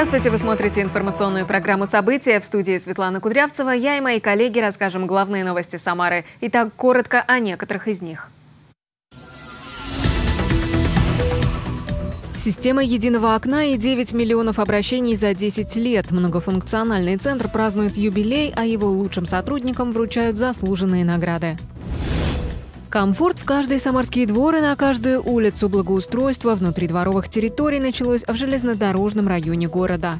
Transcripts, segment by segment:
Здравствуйте, вы смотрите информационную программу «События». В студии Светлана Кудрявцева. Я и мои коллеги расскажем главные новости Самары. Итак, коротко о некоторых из них. Система единого окна и 9 миллионов обращений за 10 лет. Многофункциональный центр празднует юбилей, а его лучшим сотрудникам вручают заслуженные награды. Комфорт в каждый самарский двор и на каждую улицу благоустройства внутридворовых территорий началось в железнодорожном районе города.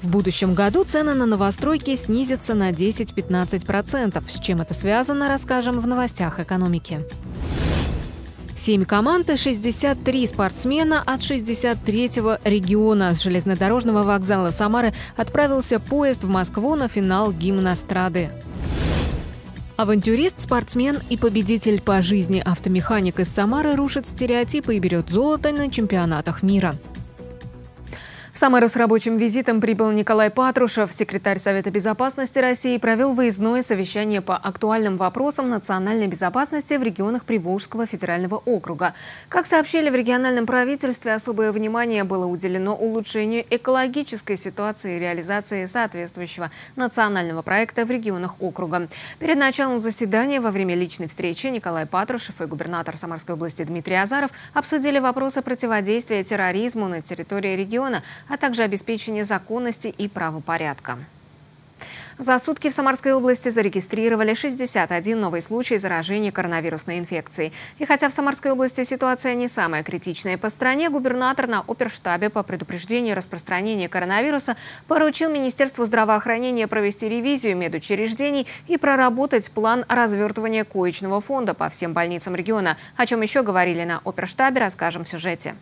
В будущем году цены на новостройки снизятся на 10-15%. С чем это связано, расскажем в новостях экономики. Семь команд и 63 спортсмена от 63-го региона. С железнодорожного вокзала Самары отправился поезд в Москву на финал гимнастрады. Авантюрист, спортсмен и победитель по жизни автомеханик из Самары рушит стереотипы и берет золото на чемпионатах мира. В Самару с рабочим визитом прибыл Николай Патрушев. Секретарь Совета безопасности России провел выездное совещание по актуальным вопросам национальной безопасности в регионах Приволжского федерального округа. Как сообщили в региональном правительстве, особое внимание было уделено улучшению экологической ситуации и реализации соответствующего национального проекта в регионах округа. Перед началом заседания во время личной встречи Николай Патрушев и губернатор Самарской области Дмитрий Азаров обсудили вопросы противодействия терроризму на территории региона, а также обеспечение законности и правопорядка. За сутки в Самарской области зарегистрировали 61 новый случай заражения коронавирусной инфекцией. И хотя в Самарской области ситуация не самая критичная по стране, губернатор на оперштабе по предупреждению распространения коронавируса поручил Министерству здравоохранения провести ревизию медучреждений и проработать план развертывания коечного фонда по всем больницам региона. О чем еще говорили на оперштабе, расскажем в сюжете.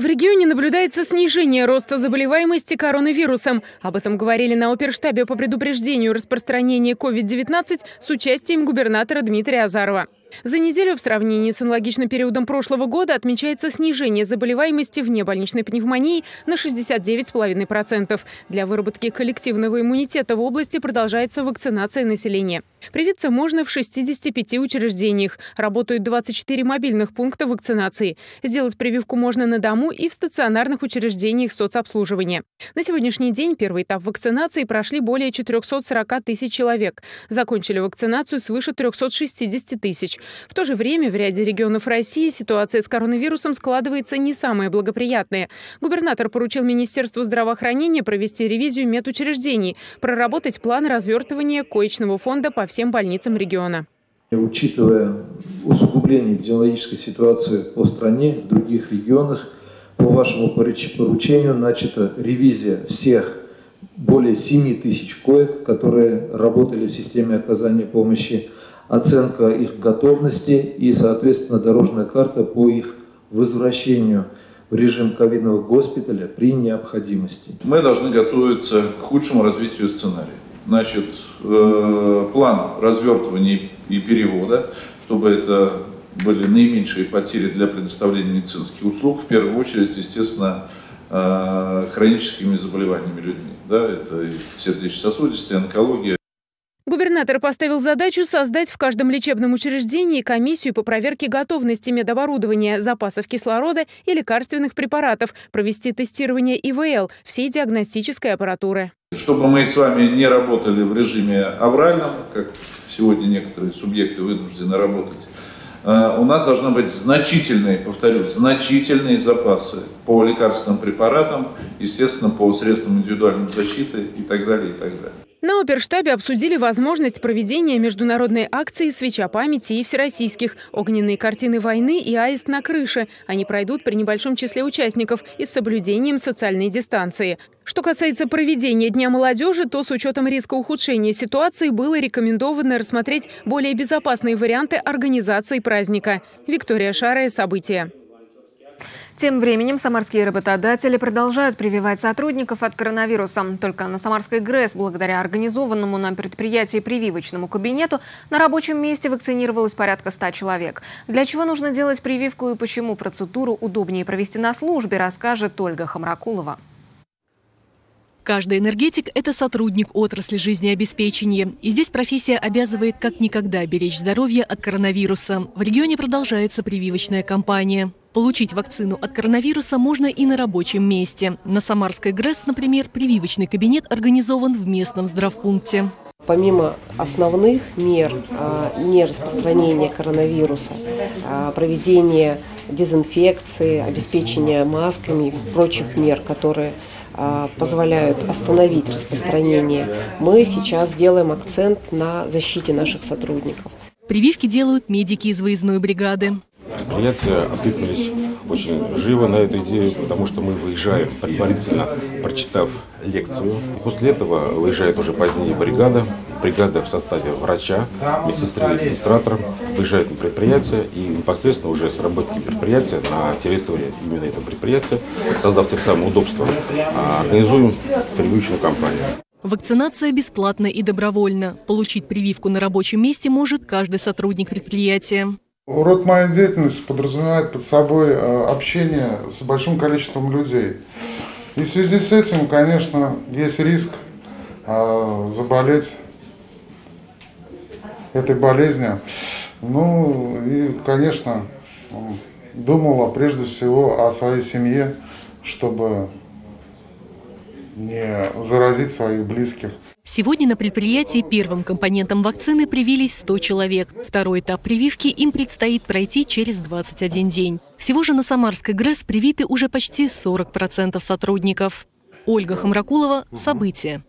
В регионе наблюдается снижение роста заболеваемости коронавирусом. Об этом говорили на оперштабе по предупреждению распространения COVID-19 с участием губернатора Дмитрия Азарова. За неделю в сравнении с аналогичным периодом прошлого года отмечается снижение заболеваемости внебольничной пневмонии на 69,5%. Для выработки коллективного иммунитета в области продолжается вакцинация населения. Привиться можно в 65 учреждениях. Работают 24 мобильных пункта вакцинации. Сделать прививку можно на дому и в стационарных учреждениях соцобслуживания. На сегодняшний день первый этап вакцинации прошли более 440 тысяч человек. Закончили вакцинацию свыше 360 тысяч. В то же время в ряде регионов России ситуация с коронавирусом складывается не самая благоприятная. Губернатор поручил Министерству здравоохранения провести ревизию медучреждений, проработать план развертывания коечного фонда по всем больницам региона. Учитывая усугубление эпидемиологической ситуации по стране, в других регионах, по вашему поручению начата ревизия всех более 7 тысяч коек, которые работали в системе оказания помощи оценка их готовности и, соответственно, дорожная карта по их возвращению в режим ковидного госпиталя при необходимости. Мы должны готовиться к худшему развитию сценария. Значит, э, план развертывания и перевода, чтобы это были наименьшие потери для предоставления медицинских услуг, в первую очередь, естественно, э, хроническими заболеваниями людьми. Да, это и сердечно-сосудистые, онкология. Губернатор поставил задачу создать в каждом лечебном учреждении комиссию по проверке готовности медоборудования, запасов кислорода и лекарственных препаратов, провести тестирование ИВЛ, всей диагностической аппаратуры. Чтобы мы с вами не работали в режиме авральном, как сегодня некоторые субъекты вынуждены работать, э, у нас должны быть значительные, повторю, значительные запасы по лекарственным препаратам, естественно, по средствам индивидуальной защиты и так далее, и так далее. На оперштабе обсудили возможность проведения международной акции «Свеча памяти» и всероссийских «Огненные картины войны» и «Аист на крыше». Они пройдут при небольшом числе участников и с соблюдением социальной дистанции. Что касается проведения Дня молодежи, то с учетом риска ухудшения ситуации было рекомендовано рассмотреть более безопасные варианты организации праздника. Виктория Шарая, события. Тем временем самарские работодатели продолжают прививать сотрудников от коронавируса. Только на Самарской ГРЭС, благодаря организованному на предприятии прививочному кабинету, на рабочем месте вакцинировалось порядка 100 человек. Для чего нужно делать прививку и почему процедуру удобнее провести на службе, расскажет Ольга Хамракулова. Каждый энергетик – это сотрудник отрасли жизнеобеспечения. И здесь профессия обязывает как никогда беречь здоровье от коронавируса. В регионе продолжается прививочная кампания. Получить вакцину от коронавируса можно и на рабочем месте. На Самарской ГРЭС, например, прививочный кабинет организован в местном здравпункте. Помимо основных мер а, нераспространения коронавируса, а, проведения дезинфекции, обеспечения масками и прочих мер, которые позволяют остановить распространение, мы сейчас делаем акцент на защите наших сотрудников. Прививки делают медики из выездной бригады. Предприятия откликнулись очень живо на эту идею, потому что мы выезжаем, предварительно прочитав лекцию. После этого выезжает уже позднее бригада. Бригада в составе врача, медсестры и администратора выезжает на предприятие и непосредственно уже с работниками предприятия на территории именно этого предприятия, создав тем самым удобство, а, организуем прививочную кампанию. Вакцинация бесплатна и добровольна. Получить прививку на рабочем месте может каждый сотрудник предприятия. Род моей деятельности подразумевает под собой э, общение с большим количеством людей. И в связи с этим, конечно, есть риск э, заболеть этой болезнью. Ну и, конечно, думала прежде всего о своей семье, чтобы не заразить своих близких. Сегодня на предприятии первым компонентом вакцины привились 100 человек. Второй этап прививки им предстоит пройти через 21 день. Всего же на Самарской ГРЭС привиты уже почти 40% сотрудников. Ольга Хамракулова. События.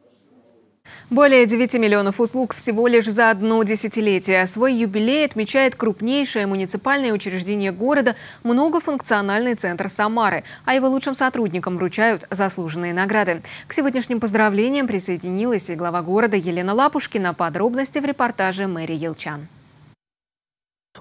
Более 9 миллионов услуг всего лишь за одно десятилетие. Свой юбилей отмечает крупнейшее муниципальное учреждение города – многофункциональный центр Самары. А его лучшим сотрудникам вручают заслуженные награды. К сегодняшним поздравлениям присоединилась и глава города Елена Лапушкина. Подробности в репортаже Мэри Елчан.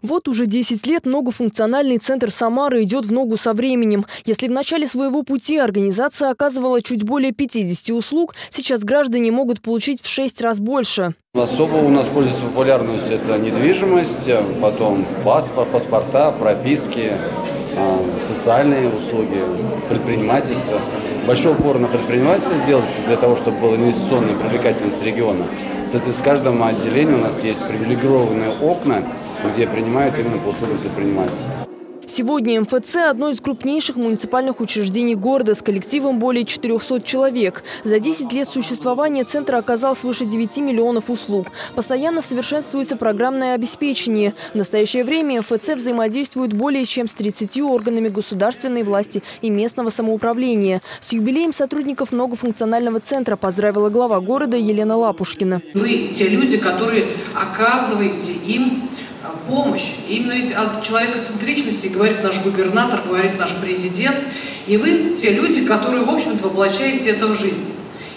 Вот уже 10 лет многофункциональный центр Самары идет в ногу со временем. Если в начале своего пути организация оказывала чуть более 50 услуг, сейчас граждане могут получить в 6 раз больше. Особо у нас пользуется популярностью это недвижимость, потом паспорт, паспорта, прописки, а, социальные услуги, предпринимательство. Большой упор на предпринимательство сделать для того, чтобы была инвестиционная привлекательность региона. Соответственно, в каждом отделении у нас есть привилегированные окна, где принимают именно по услугам предпринимательства. Сегодня МФЦ – одно из крупнейших муниципальных учреждений города с коллективом более 400 человек. За 10 лет существования центра оказал свыше 9 миллионов услуг. Постоянно совершенствуется программное обеспечение. В настоящее время МФЦ взаимодействует более чем с 30 органами государственной власти и местного самоуправления. С юбилеем сотрудников многофункционального центра поздравила глава города Елена Лапушкина. Вы те люди, которые оказываете им помощь. И именно о человекоцентричности говорит наш губернатор, говорит наш президент. И вы те люди, которые, в общем-то, воплощаете это в жизнь.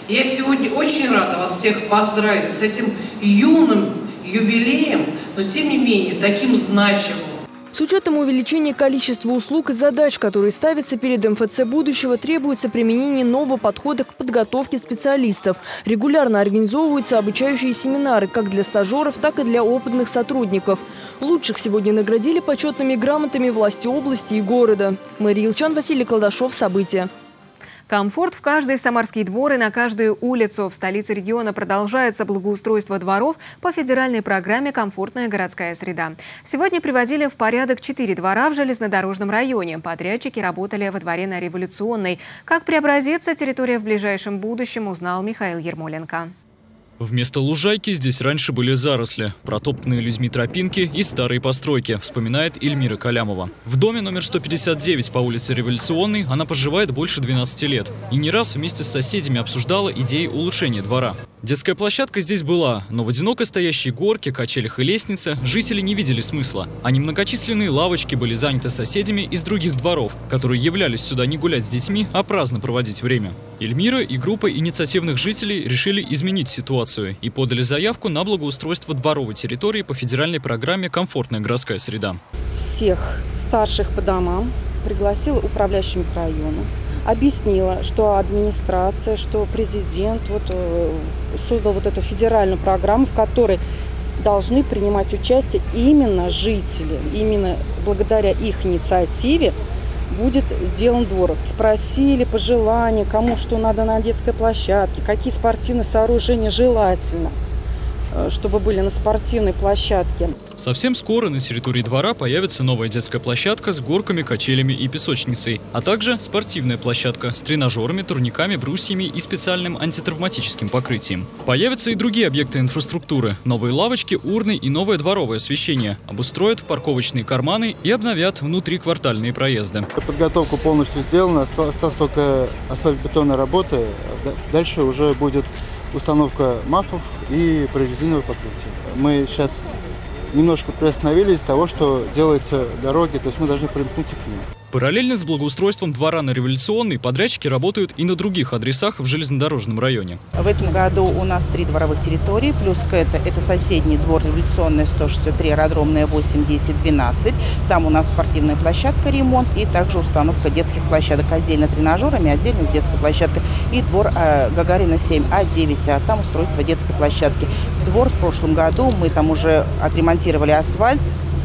Я сегодня очень рада вас всех поздравить с этим юным юбилеем, но тем не менее таким значимым. С учетом увеличения количества услуг и задач, которые ставятся перед МФЦ будущего, требуется применение нового подхода к подготовке специалистов. Регулярно организовываются обучающие семинары как для стажеров, так и для опытных сотрудников. Лучших сегодня наградили почетными грамотами власти области и города. Мария Илчан, Василий Колдашов. События. Комфорт в каждый самарский двор и на каждую улицу. В столице региона продолжается благоустройство дворов по федеральной программе «Комфортная городская среда». Сегодня приводили в порядок четыре двора в железнодорожном районе. Подрядчики работали во дворе на Революционной. Как преобразится территория в ближайшем будущем, узнал Михаил Ермоленко. Вместо лужайки здесь раньше были заросли, протоптанные людьми тропинки и старые постройки, вспоминает Эльмира Калямова. В доме номер 159 по улице Революционной она проживает больше 12 лет и не раз вместе с соседями обсуждала идеи улучшения двора. Детская площадка здесь была, но в одиноко стоящей горке, качелях и лестнице жители не видели смысла. А немногочисленные лавочки были заняты соседями из других дворов, которые являлись сюда не гулять с детьми, а праздно проводить время. Эльмира и группа инициативных жителей решили изменить ситуацию и подали заявку на благоустройство дворовой территории по федеральной программе «Комфортная городская среда». Всех старших по домам пригласила управляющий микрорайона, объяснила, что администрация, что президент вот, э, создал вот эту федеральную программу, в которой должны принимать участие именно жители. Именно благодаря их инициативе будет сделан двор. Спросили пожелания, кому что надо на детской площадке, какие спортивные сооружения желательно. Э, чтобы были на спортивной площадке. Совсем скоро на территории двора появится новая детская площадка с горками, качелями и песочницей, а также спортивная площадка с тренажерами, турниками, брусьями и специальным антитравматическим покрытием. Появятся и другие объекты инфраструктуры – новые лавочки, урны и новое дворовое освещение. Обустроят парковочные карманы и обновят внутриквартальные проезды. Подготовка полностью сделана, осталась только асфальтобетонная работа. Дальше уже будет установка мафов и прорезиновое покрытие. Мы сейчас немножко приостановились из того, что делается дороги, то есть мы должны примкнуться к ним. Параллельно с благоустройством двора на Революционной подрядчики работают и на других адресах в железнодорожном районе. В этом году у нас три дворовых территории, плюс к это, это соседний двор Революционная 163, аэродромная 8, 10, 12. Там у нас спортивная площадка, ремонт и также установка детских площадок отдельно тренажерами, отдельно с детской площадкой. И двор э, Гагарина 7, А9, а там устройство детской площадки. Двор в прошлом году мы там уже отремонтировали асфальт,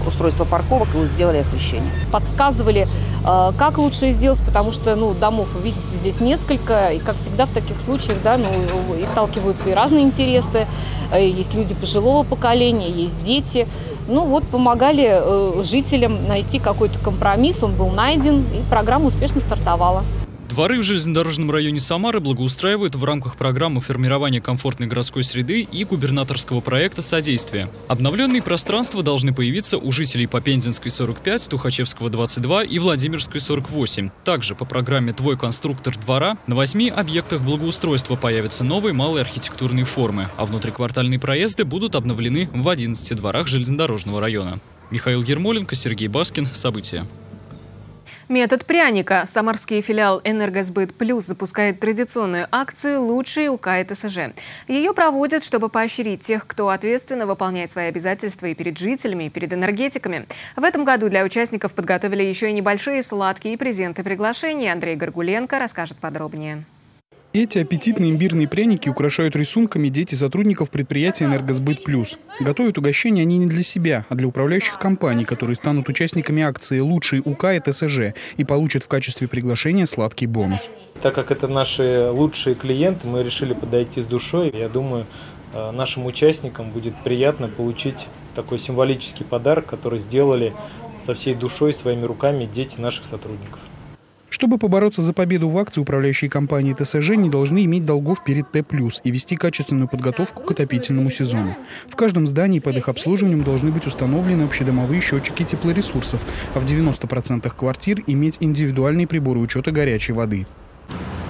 устройство парковок и сделали освещение. Подсказывали, э, как лучше сделать, потому что ну, домов, видите, здесь несколько, и как всегда в таких случаях, да, ну, и сталкиваются и разные интересы, э, есть люди пожилого поколения, есть дети. Ну вот помогали э, жителям найти какой-то компромисс, он был найден, и программа успешно стартовала. Дворы в железнодорожном районе Самары благоустраивают в рамках программы формирования комфортной городской среды и губернаторского проекта «Содействие». Обновленные пространства должны появиться у жителей Попензинской 45, Тухачевского 22 и Владимирской 48. Также по программе «Твой конструктор двора» на восьми объектах благоустройства появятся новые малые архитектурные формы, а внутриквартальные проезды будут обновлены в 11 дворах железнодорожного района. Михаил Ермоленко, Сергей Баскин. События. Метод пряника. Самарский филиал «Энергосбыт Плюс» запускает традиционную акцию «Лучшие УК ТСЖ». Ее проводят, чтобы поощрить тех, кто ответственно выполняет свои обязательства и перед жителями, и перед энергетиками. В этом году для участников подготовили еще и небольшие сладкие презенты приглашения. Андрей Горгуленко расскажет подробнее. Эти аппетитные имбирные пряники украшают рисунками дети сотрудников предприятия «Энергосбыт Плюс». Готовят угощения они не для себя, а для управляющих компаний, которые станут участниками акции «Лучший УК» и ТСЖ и получат в качестве приглашения сладкий бонус. Так как это наши лучшие клиенты, мы решили подойти с душой. Я думаю, э, нашим участникам будет приятно получить такой символический подарок, который сделали со всей душой, своими руками дети наших сотрудников. Чтобы побороться за победу в акции, управляющие компании ТСЖ не должны иметь долгов перед Т+, и вести качественную подготовку к отопительному сезону. В каждом здании под их обслуживанием должны быть установлены общедомовые счетчики теплоресурсов, а в 90% квартир иметь индивидуальные приборы учета горячей воды.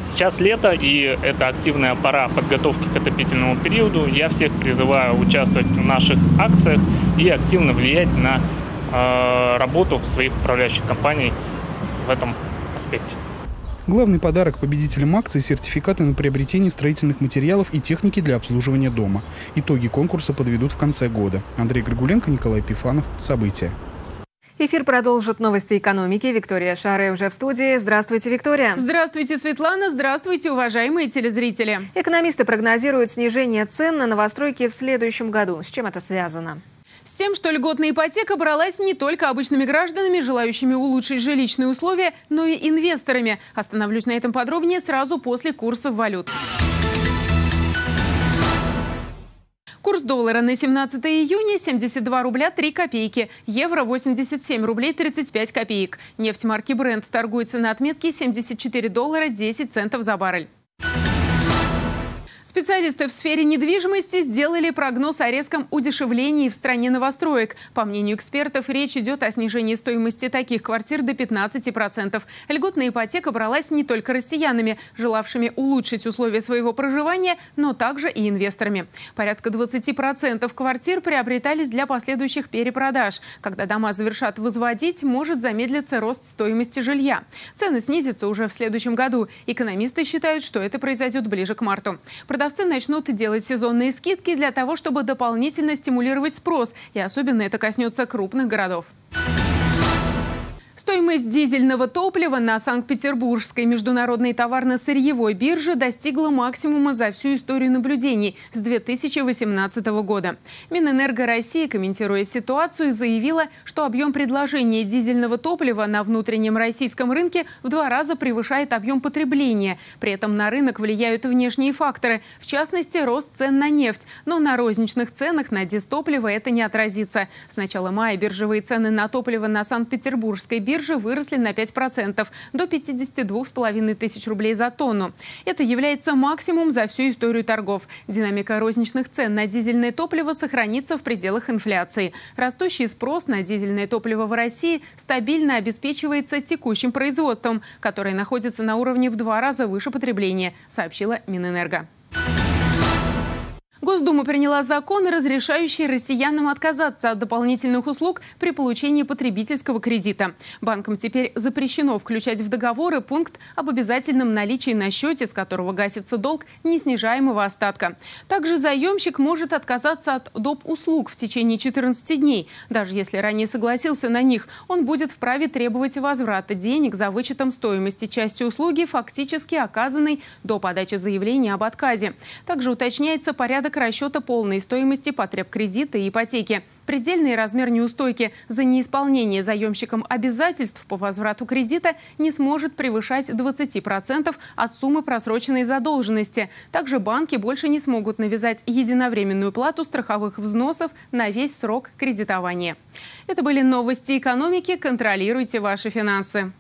Сейчас лето, и это активная пора подготовки к отопительному периоду. Я всех призываю участвовать в наших акциях и активно влиять на э, работу своих управляющих компаний в этом аспекте. Главный подарок победителям акции – сертификаты на приобретение строительных материалов и техники для обслуживания дома. Итоги конкурса подведут в конце года. Андрей Григуленко, Николай Пифанов. События. Эфир продолжит новости экономики. Виктория Шаре уже в студии. Здравствуйте, Виктория. Здравствуйте, Светлана. Здравствуйте, уважаемые телезрители. Экономисты прогнозируют снижение цен на новостройки в следующем году. С чем это связано? С тем, что льготная ипотека бралась не только обычными гражданами, желающими улучшить жилищные условия, но и инвесторами. Остановлюсь на этом подробнее сразу после курсов валют. Курс доллара на 17 июня 72 рубля 3 копейки, евро 87 рублей 35 копеек. Нефть марки Brent торгуется на отметке 74 доллара 10 центов за баррель. Специалисты в сфере недвижимости сделали прогноз о резком удешевлении в стране новостроек. По мнению экспертов, речь идет о снижении стоимости таких квартир до 15%. Льготная ипотека бралась не только россиянами, желавшими улучшить условия своего проживания, но также и инвесторами. Порядка 20% квартир приобретались для последующих перепродаж. Когда дома завершат возводить, может замедлиться рост стоимости жилья. Цены снизятся уже в следующем году. Экономисты считают, что это произойдет ближе к марту продавцы начнут делать сезонные скидки для того, чтобы дополнительно стимулировать спрос. И особенно это коснется крупных городов. Стоимость дизельного топлива на Санкт-Петербургской международной товарно-сырьевой бирже достигла максимума за всю историю наблюдений с 2018 года. Минэнерго России, комментируя ситуацию, заявила, что объем предложения дизельного топлива на внутреннем российском рынке в два раза превышает объем потребления. При этом на рынок влияют внешние факторы, в частности, рост цен на нефть. Но на розничных ценах на дистопливо это не отразится. С начала мая биржевые цены на топливо на Санкт-Петербургской бирже выросли на 5% до 52,5 тысяч рублей за тонну. Это является максимум за всю историю торгов. Динамика розничных цен на дизельное топливо сохранится в пределах инфляции. Растущий спрос на дизельное топливо в России стабильно обеспечивается текущим производством, которое находится на уровне в два раза выше потребления, сообщила Минэнерго. Госдума приняла закон, разрешающий россиянам отказаться от дополнительных услуг при получении потребительского кредита. Банкам теперь запрещено включать в договоры пункт об обязательном наличии на счете, с которого гасится долг неснижаемого остатка. Также заемщик может отказаться от доп. услуг в течение 14 дней. Даже если ранее согласился на них, он будет вправе требовать возврата денег за вычетом стоимости части услуги, фактически оказанной до подачи заявления об отказе. Также уточняется порядок порядок расчета полной стоимости потреб кредита и ипотеки. Предельный размер неустойки за неисполнение заемщиком обязательств по возврату кредита не сможет превышать 20% от суммы просроченной задолженности. Также банки больше не смогут навязать единовременную плату страховых взносов на весь срок кредитования. Это были новости экономики. Контролируйте ваши финансы.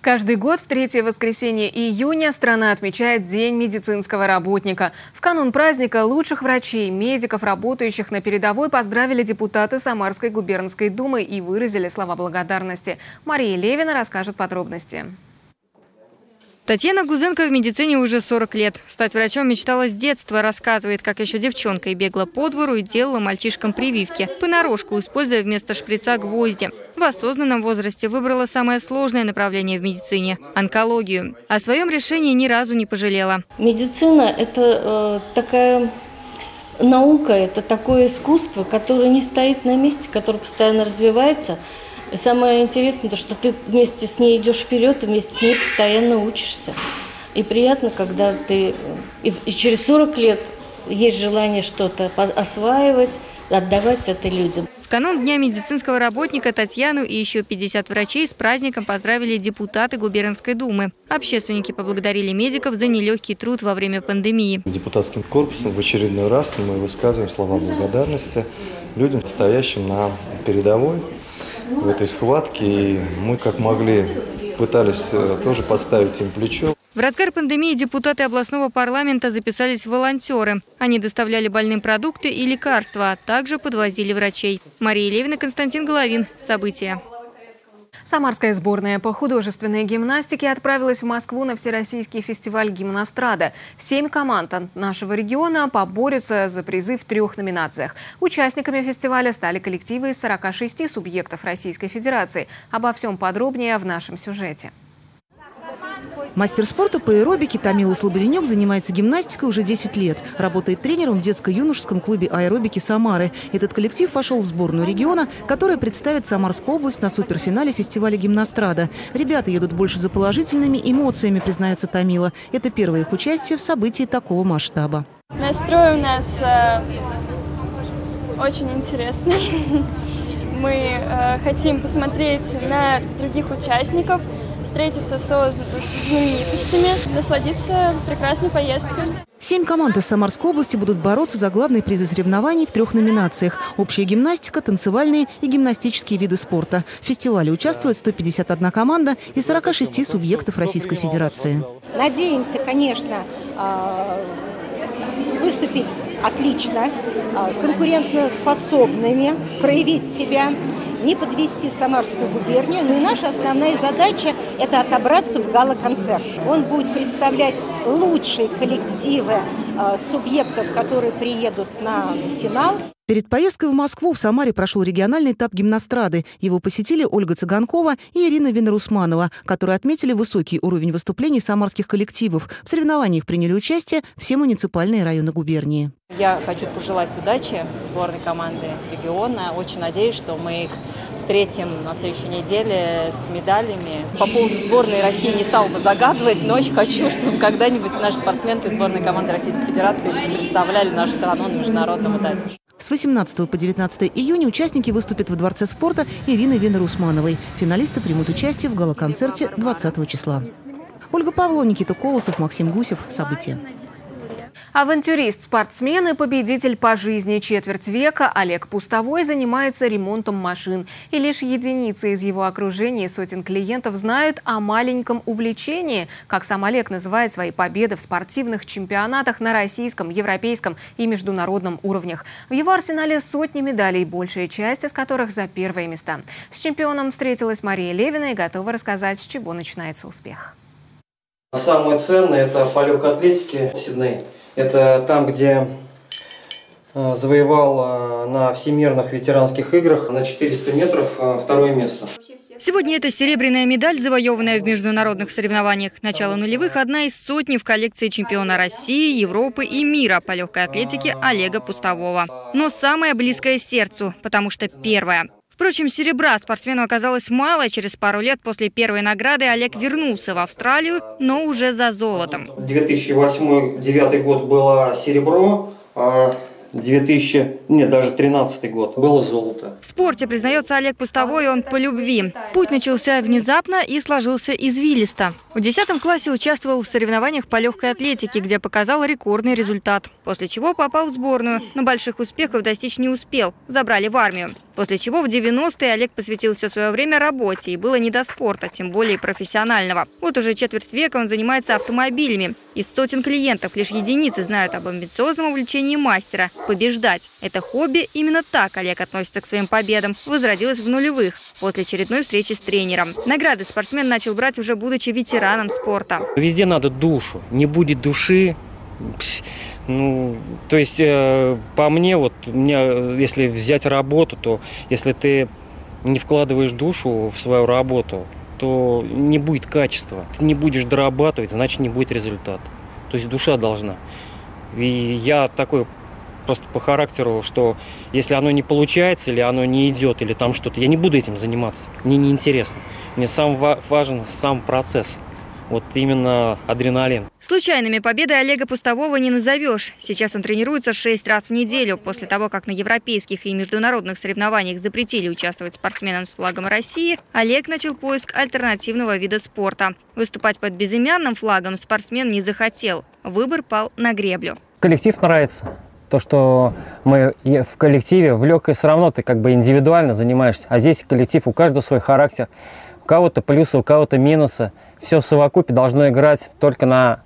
Каждый год в третье воскресенье июня страна отмечает День медицинского работника. В канун праздника лучших врачей, медиков, работающих на передовой, поздравили депутаты Самарской губернской думы и выразили слова благодарности. Мария Левина расскажет подробности. Татьяна Гузенко в медицине уже 40 лет. Стать врачом мечтала с детства, рассказывает, как еще девчонкой бегла по двору и делала мальчишкам прививки, понарошку используя вместо шприца гвозди. В осознанном возрасте выбрала самое сложное направление в медицине – онкологию. О своем решении ни разу не пожалела. Медицина – это э, такая наука, это такое искусство, которое не стоит на месте, которое постоянно развивается – и самое интересное, то, что ты вместе с ней идешь вперед, и вместе с ней постоянно учишься. И приятно, когда ты и, и через 40 лет есть желание что-то осваивать, отдавать это людям. В канун Дня медицинского работника Татьяну и еще 50 врачей с праздником поздравили депутаты Губернской думы. Общественники поблагодарили медиков за нелегкий труд во время пандемии. Депутатским корпусом в очередной раз мы высказываем слова благодарности людям, стоящим на передовой, в этой схватке. И мы как могли пытались э, тоже подставить им плечо. В разгар пандемии депутаты областного парламента записались волонтеры. Они доставляли больным продукты и лекарства, а также подвозили врачей. Мария Левина, Константин Головин. События. Самарская сборная по художественной гимнастике отправилась в Москву на Всероссийский фестиваль гимнастрада. Семь команд нашего региона поборются за призы в трех номинациях. Участниками фестиваля стали коллективы из 46 субъектов Российской Федерации. Обо всем подробнее в нашем сюжете. Мастер спорта по аэробике Тамила Слободенек занимается гимнастикой уже 10 лет. Работает тренером в детско-юношеском клубе аэробики «Самары». Этот коллектив вошел в сборную региона, которая представит Самарскую область на суперфинале фестиваля «Гимнастрада». Ребята едут больше за положительными эмоциями, признается Тамила. Это первое их участие в событии такого масштаба. Настрой у нас э, очень интересный. Мы э, хотим посмотреть на других участников – встретиться со знаменитостями, насладиться прекрасной поездкой. Семь команд из Самарской области будут бороться за главные призы соревнований в трех номинациях – общая гимнастика, танцевальные и гимнастические виды спорта. В фестивале участвует 151 команда из 46 субъектов Российской Федерации. Надеемся, конечно, а, выступить отлично, а, конкурентно способными, проявить себя не подвести Самарскую губернию. Ну и наша основная задача – это отобраться в гала-концерт. Он будет представлять лучшие коллективы э, субъектов, которые приедут на финал. Перед поездкой в Москву в Самаре прошел региональный этап гимнастрады. Его посетили Ольга Цыганкова и Ирина Венерусманова, которые отметили высокий уровень выступлений самарских коллективов. В соревнованиях приняли участие все муниципальные районы губернии. Я хочу пожелать удачи сборной команды региона. Очень надеюсь, что мы их встретим на следующей неделе с медалями. По поводу сборной России не стал бы загадывать, но очень хочу, чтобы когда-нибудь наши спортсменки сборной команды Российской Федерации представляли нашу страну на международном этапе. С 18 по 19 июня участники выступят в Дворце спорта Ирины Венер-Усмановой. Финалисты примут участие в галоконцерте 20 числа. Ольга Павлова, Никита Колосов, Максим Гусев. События. Авантюрист, спортсмен и победитель по жизни четверть века Олег Пустовой занимается ремонтом машин. И лишь единицы из его окружения и сотен клиентов знают о маленьком увлечении, как сам Олег называет свои победы в спортивных чемпионатах на российском, европейском и международном уровнях. В его арсенале сотни медалей, большая часть из которых за первые места. С чемпионом встретилась Мария Левина и готова рассказать, с чего начинается успех. Самое ценное – это по легкой атлетике Сидней. Это там, где э, завоевал э, на всемирных ветеранских играх на 400 метров э, второе место. Сегодня это серебряная медаль, завоеванная в международных соревнованиях. Начало нулевых – одна из сотни в коллекции чемпиона России, Европы и мира по легкой атлетике Олега Пустового. Но самое близкое сердцу, потому что первое – Впрочем, серебра спортсмену оказалось мало. Через пару лет после первой награды Олег вернулся в Австралию, но уже за золотом. 2008-2009 год было серебро, а 2000, нет, даже 13 год, было золото. В спорте, признается Олег Пустовой, он по любви. Путь начался внезапно и сложился извилисто. В 10 классе участвовал в соревнованиях по легкой атлетике, где показал рекордный результат. После чего попал в сборную, но больших успехов достичь не успел. Забрали в армию. После чего в 90-е Олег посвятил все свое время работе, и было не до спорта, тем более профессионального. Вот уже четверть века он занимается автомобилями. Из сотен клиентов лишь единицы знают об амбициозном увлечении мастера – побеждать. Это хобби, именно так Олег относится к своим победам, возродилось в нулевых, после очередной встречи с тренером. Награды спортсмен начал брать уже будучи ветераном спорта. Везде надо душу. Не будет души, ну, то есть, э, по мне, вот, мне, если взять работу, то если ты не вкладываешь душу в свою работу, то не будет качества. Ты не будешь дорабатывать, значит, не будет результата. То есть душа должна. И я такой просто по характеру, что если оно не получается, или оно не идет, или там что-то, я не буду этим заниматься. Мне неинтересно. Мне сам важен сам процесс вот именно адреналин. Случайными победы Олега Пустового не назовешь. Сейчас он тренируется шесть раз в неделю. После того, как на европейских и международных соревнованиях запретили участвовать спортсменам с флагом России, Олег начал поиск альтернативного вида спорта. Выступать под безымянным флагом спортсмен не захотел. Выбор пал на греблю. Коллектив нравится. То, что мы в коллективе, в легкой все равно ты как бы индивидуально занимаешься. А здесь коллектив, у каждого свой характер. Кого-то плюсы, у кого-то минусы все в совокупе должно играть только на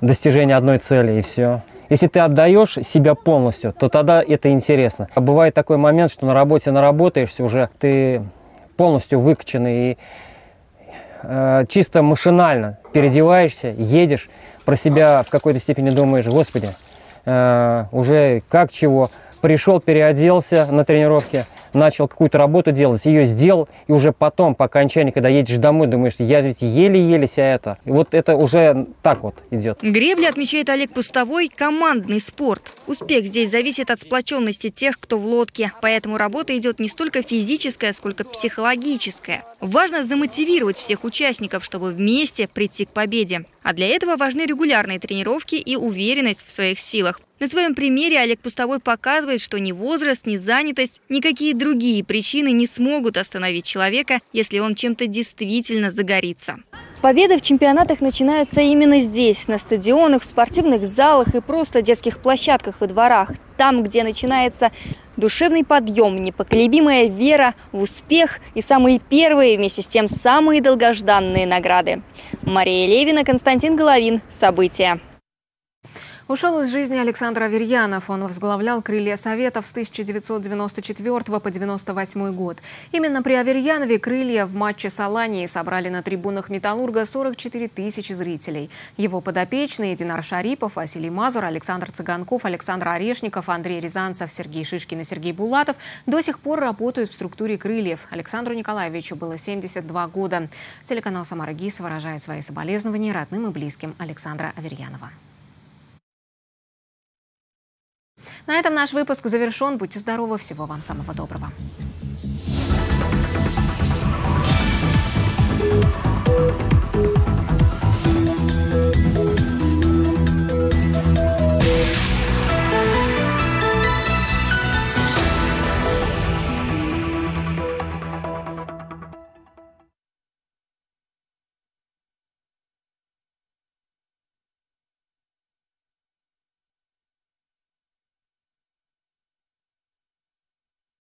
достижение одной цели и все. Если ты отдаешь себя полностью, то тогда это интересно. А бывает такой момент, что на работе наработаешься уже, ты полностью выкачанный и э, чисто машинально переодеваешься, едешь, про себя в какой-то степени думаешь, господи, э, уже как чего, пришел, переоделся на тренировке, начал какую-то работу делать, ее сделал, и уже потом, по окончании, когда едешь домой, думаешь, я ведь еле-еле себя это. И вот это уже так вот идет. Гребля, отмечает Олег Пустовой, командный спорт. Успех здесь зависит от сплоченности тех, кто в лодке. Поэтому работа идет не столько физическая, сколько психологическая. Важно замотивировать всех участников, чтобы вместе прийти к победе. А для этого важны регулярные тренировки и уверенность в своих силах. На своем примере Олег Пустовой показывает, что ни возраст, ни занятость, никакие другие причины не смогут остановить человека, если он чем-то действительно загорится. Победы в чемпионатах начинаются именно здесь, на стадионах, в спортивных залах и просто детских площадках и дворах. Там, где начинается душевный подъем, непоколебимая вера в успех и самые первые, вместе с тем самые долгожданные награды. Мария Левина, Константин Головин. События. Ушел из жизни Александр Аверьянов. Он возглавлял «Крылья Советов» с 1994 по 1998 год. Именно при Аверьянове «Крылья» в матче с Аланией собрали на трибунах «Металлурга» 44 тысячи зрителей. Его подопечные – Динар Шарипов, Василий Мазур, Александр Цыганков, Александр Орешников, Андрей Рязанцев, Сергей Шишкин и Сергей Булатов до сих пор работают в структуре «Крыльев». Александру Николаевичу было 72 года. Телеканал «Самара ГИС» выражает свои соболезнования родным и близким Александра Аверьянова. На этом наш выпуск завершен. Будьте здоровы. Всего вам самого доброго.